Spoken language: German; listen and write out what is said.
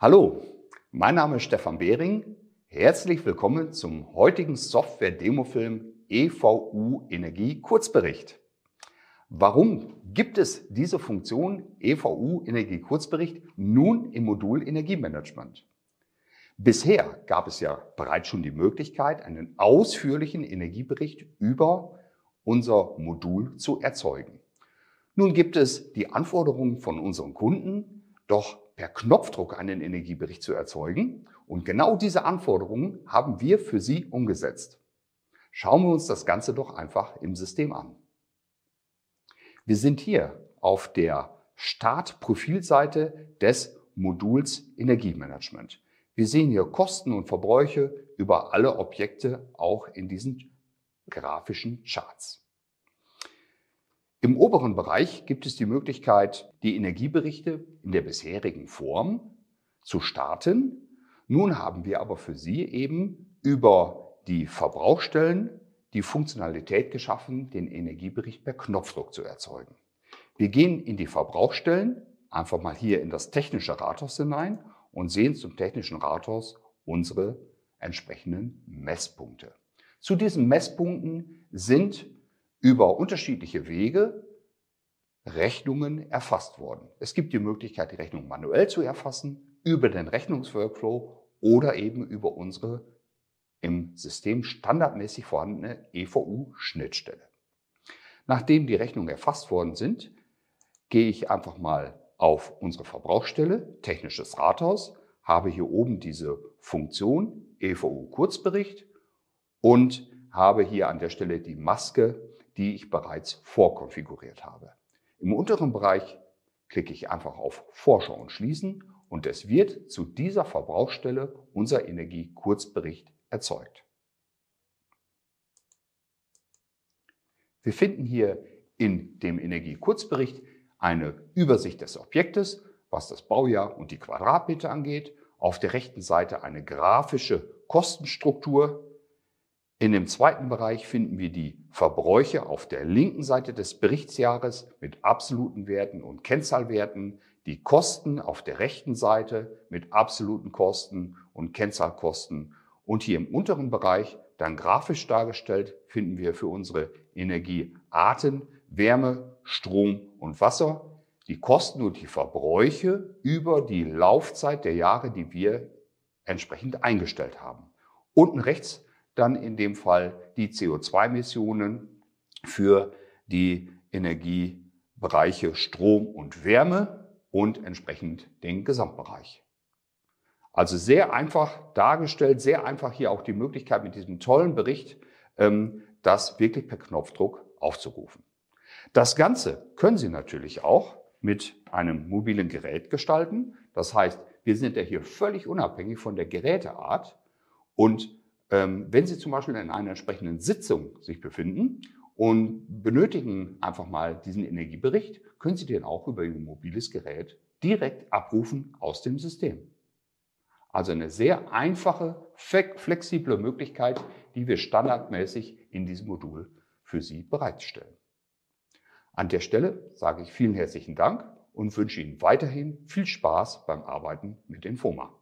Hallo, mein Name ist Stefan Behring. Herzlich willkommen zum heutigen Software-Demofilm EVU Energie Kurzbericht. Warum gibt es diese Funktion EVU Energie Kurzbericht nun im Modul Energiemanagement? Bisher gab es ja bereits schon die Möglichkeit, einen ausführlichen Energiebericht über unser Modul zu erzeugen. Nun gibt es die Anforderungen von unseren Kunden, doch per Knopfdruck einen Energiebericht zu erzeugen. Und genau diese Anforderungen haben wir für Sie umgesetzt. Schauen wir uns das Ganze doch einfach im System an. Wir sind hier auf der Startprofilseite des Moduls Energiemanagement. Wir sehen hier Kosten und Verbräuche über alle Objekte auch in diesen grafischen Charts. Im oberen Bereich gibt es die Möglichkeit, die Energieberichte in der bisherigen Form zu starten. Nun haben wir aber für Sie eben über die Verbrauchsstellen die Funktionalität geschaffen, den Energiebericht per Knopfdruck zu erzeugen. Wir gehen in die Verbrauchsstellen, einfach mal hier in das technische Rathaus hinein und sehen zum technischen Rathaus unsere entsprechenden Messpunkte. Zu diesen Messpunkten sind über unterschiedliche Wege Rechnungen erfasst worden. Es gibt die Möglichkeit, die Rechnung manuell zu erfassen, über den Rechnungsworkflow oder eben über unsere im System standardmäßig vorhandene EVU-Schnittstelle. Nachdem die Rechnungen erfasst worden sind, gehe ich einfach mal auf unsere Verbrauchsstelle, technisches Rathaus, habe hier oben diese Funktion EVU-Kurzbericht und habe hier an der Stelle die Maske die ich bereits vorkonfiguriert habe. Im unteren Bereich klicke ich einfach auf Vorschau und Schließen und es wird zu dieser Verbrauchsstelle unser Energiekurzbericht erzeugt. Wir finden hier in dem Energiekurzbericht eine Übersicht des Objektes, was das Baujahr und die Quadratmeter angeht. Auf der rechten Seite eine grafische Kostenstruktur in dem zweiten Bereich finden wir die Verbräuche auf der linken Seite des Berichtsjahres mit absoluten Werten und Kennzahlwerten, die Kosten auf der rechten Seite mit absoluten Kosten und Kennzahlkosten und hier im unteren Bereich dann grafisch dargestellt finden wir für unsere Energiearten Wärme, Strom und Wasser die Kosten und die Verbräuche über die Laufzeit der Jahre, die wir entsprechend eingestellt haben. Unten rechts dann in dem Fall die CO2-Emissionen für die Energiebereiche Strom und Wärme und entsprechend den Gesamtbereich. Also sehr einfach dargestellt, sehr einfach hier auch die Möglichkeit mit diesem tollen Bericht, ähm, das wirklich per Knopfdruck aufzurufen. Das Ganze können Sie natürlich auch mit einem mobilen Gerät gestalten. Das heißt, wir sind ja hier völlig unabhängig von der Geräteart und wenn Sie zum Beispiel in einer entsprechenden Sitzung sich befinden und benötigen einfach mal diesen Energiebericht, können Sie den auch über Ihr mobiles Gerät direkt abrufen aus dem System. Also eine sehr einfache, flexible Möglichkeit, die wir standardmäßig in diesem Modul für Sie bereitstellen. An der Stelle sage ich vielen herzlichen Dank und wünsche Ihnen weiterhin viel Spaß beim Arbeiten mit Infoma.